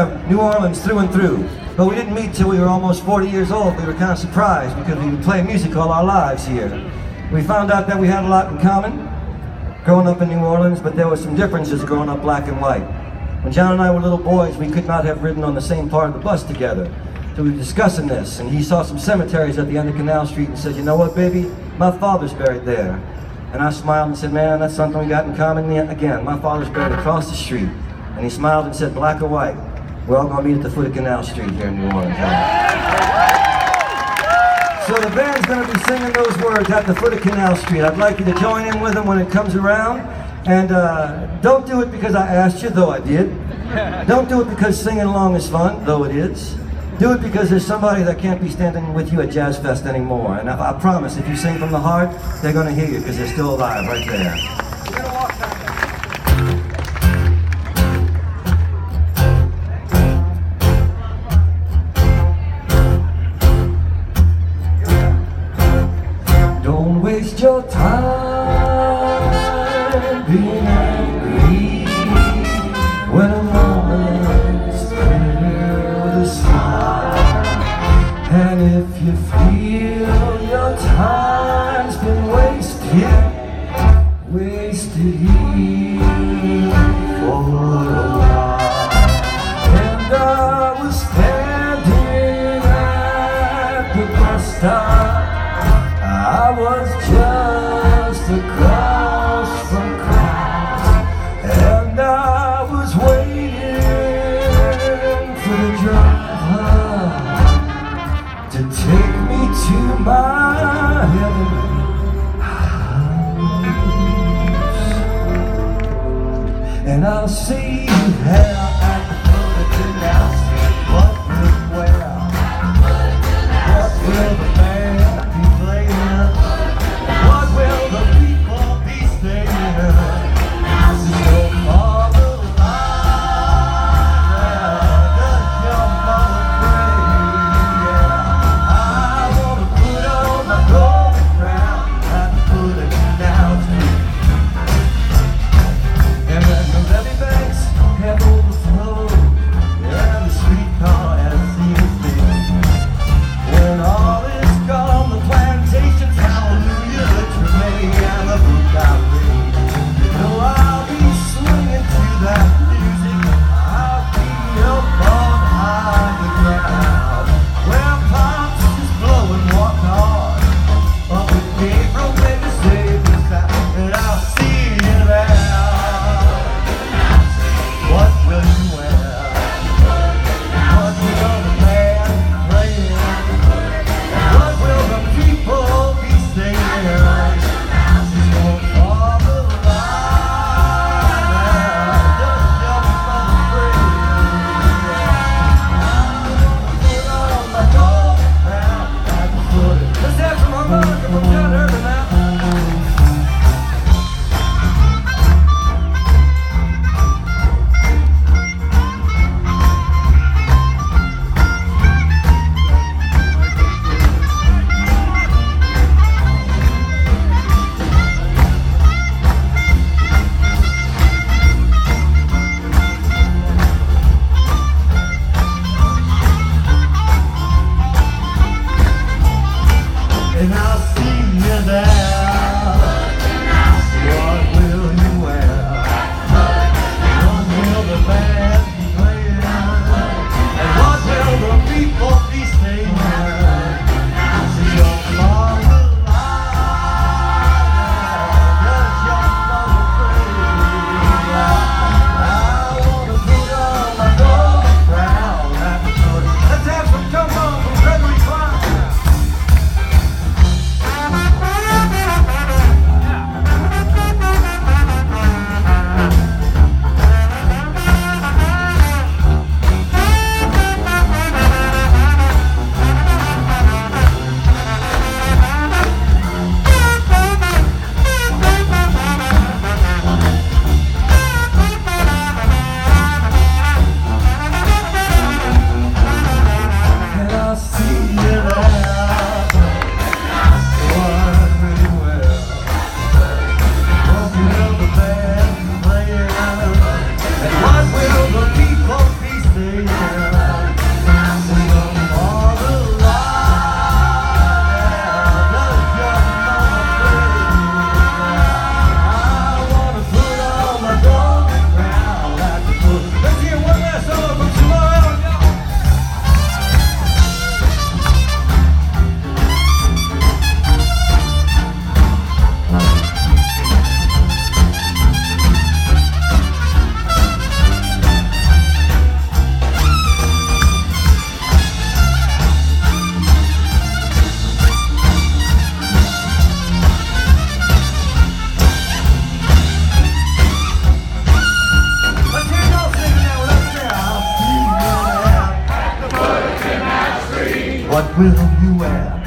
uh, New Orleans through and through. But we didn't meet till we were almost 40 years old. We were kind of surprised because we would play music all our lives here. We found out that we had a lot in common growing up in New Orleans, but there were some differences growing up black and white. When John and I were little boys, we could not have ridden on the same part of the bus together. So we were discussing this, and he saw some cemeteries at the end of Canal Street and said, You know what, baby? My father's buried there. And I smiled and said, Man, that's something we got in common again. My father's buried across the street. And he smiled and said, Black or white? We're all going to meet at the foot of Canal Street here in New Orleans. So the band's going to be singing those words at the foot of Canal Street. I'd like you to join in with them when it comes around. And uh, don't do it because I asked you, though I did. Don't do it because singing along is fun, though it is. Do it because there's somebody that can't be standing with you at Jazz Fest anymore. And I, I promise, if you sing from the heart, they're going to hear you because they're still alive right there. I when a moment's through the sky, and if you feel your time's been wasted, wasted for a while. And I was standing at the And I'll see you. there What will you wear?